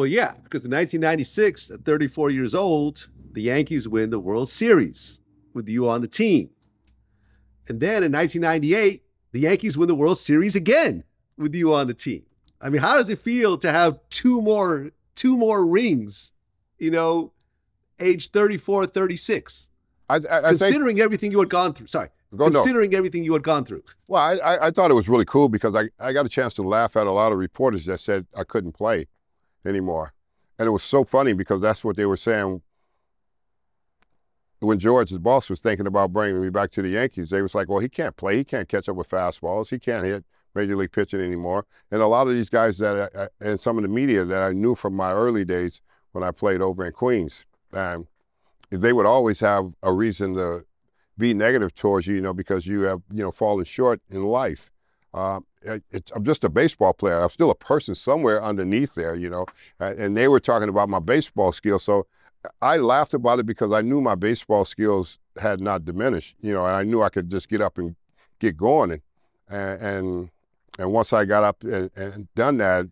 Well, yeah, because in 1996, at 34 years old, the Yankees win the World Series with you on the team. And then in 1998, the Yankees win the World Series again with you on the team. I mean, how does it feel to have two more two more rings, you know, age 34, 36? I, I, I considering think, everything you had gone through. Sorry. Go, considering no. everything you had gone through. Well, I, I thought it was really cool because I, I got a chance to laugh at a lot of reporters that said I couldn't play anymore. And it was so funny because that's what they were saying when George's boss, was thinking about bringing me back to the Yankees. They was like, well, he can't play. He can't catch up with fastballs. He can't hit major league pitching anymore. And a lot of these guys that I, and some of the media that I knew from my early days when I played over in Queens, um, they would always have a reason to be negative towards you, you know, because you have, you know, fallen short in life. Uh, it, I'm just a baseball player. I'm still a person somewhere underneath there, you know. And they were talking about my baseball skills. So I laughed about it because I knew my baseball skills had not diminished, you know, and I knew I could just get up and get going. And, and, and once I got up and, and done that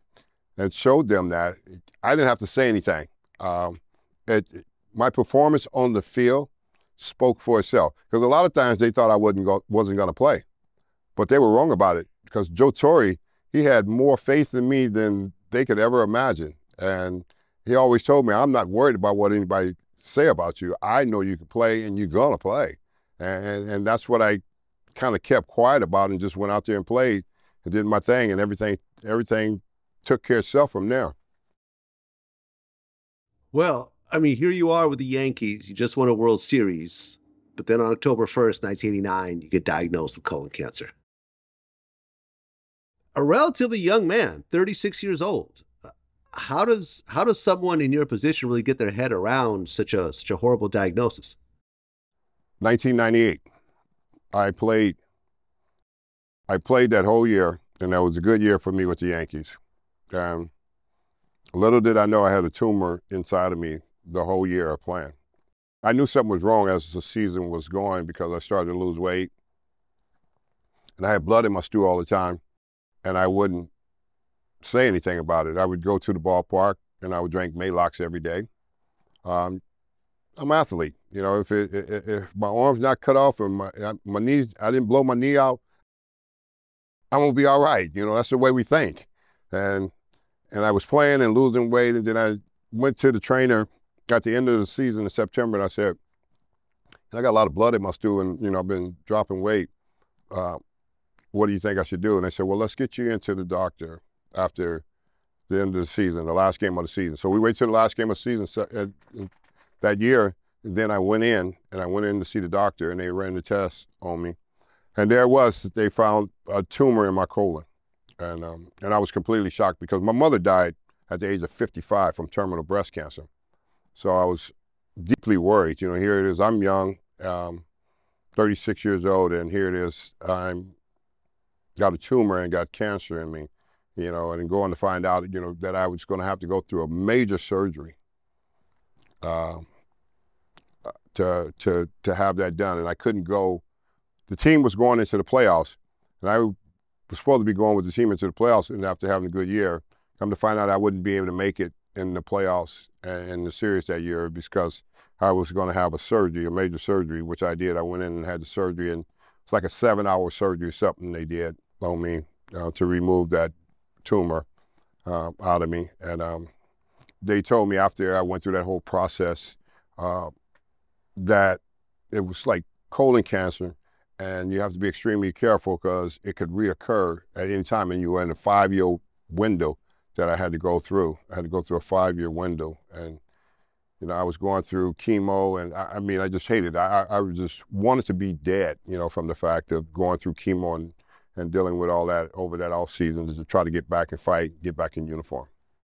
and showed them that, I didn't have to say anything. Um, it, my performance on the field spoke for itself. Because a lot of times they thought I wasn't go, wasn't going to play, but they were wrong about it. Because Joe Torre, he had more faith in me than they could ever imagine, and he always told me, "I'm not worried about what anybody say about you. I know you can play, and you're gonna play." And and, and that's what I kind of kept quiet about, and just went out there and played and did my thing, and everything everything took care of itself from there. Well, I mean, here you are with the Yankees. You just won a World Series, but then on October 1st, 1989, you get diagnosed with colon cancer. A relatively young man, 36 years old. How does how does someone in your position really get their head around such a such a horrible diagnosis? 1998. I played I played that whole year, and that was a good year for me with the Yankees. Um, little did I know I had a tumor inside of me the whole year of playing. I knew something was wrong as the season was going because I started to lose weight. And I had blood in my stool all the time. And I wouldn't say anything about it. I would go to the ballpark and I would drink Maalox every day. Um, I'm an athlete. You know, if, it, if my arm's not cut off or my, my knees, I didn't blow my knee out, I'm to be all right. You know, that's the way we think. And and I was playing and losing weight. And then I went to the trainer at the end of the season in September, and I said, I got a lot of blood in my stool, and you know I've been dropping weight. Uh, what do you think I should do? And they said, well, let's get you into the doctor after the end of the season, the last game of the season. So we wait till the last game of the season uh, that year. And then I went in, and I went in to see the doctor, and they ran the test on me, and there was they found a tumor in my colon, and um, and I was completely shocked because my mother died at the age of 55 from terminal breast cancer. So I was deeply worried. You know, here it is. I'm young, um, 36 years old, and here it is. I'm got a tumor and got cancer in me. You know, and going to find out, you know, that I was going to have to go through a major surgery uh, to to to have that done, and I couldn't go. The team was going into the playoffs, and I was supposed to be going with the team into the playoffs, and after having a good year, come to find out I wouldn't be able to make it in the playoffs and in the series that year because I was going to have a surgery, a major surgery, which I did. I went in and had the surgery, and it's like a seven-hour surgery, something they did on me uh, to remove that tumor uh, out of me. And um, they told me after I went through that whole process uh, that it was like colon cancer, and you have to be extremely careful because it could reoccur at any time, and you were in a five-year window that I had to go through. I had to go through a five year window. And, you know, I was going through chemo and I, I mean, I just hated it. I, I just wanted to be dead, you know, from the fact of going through chemo and, and dealing with all that over that off season is to try to get back and fight, get back in uniform.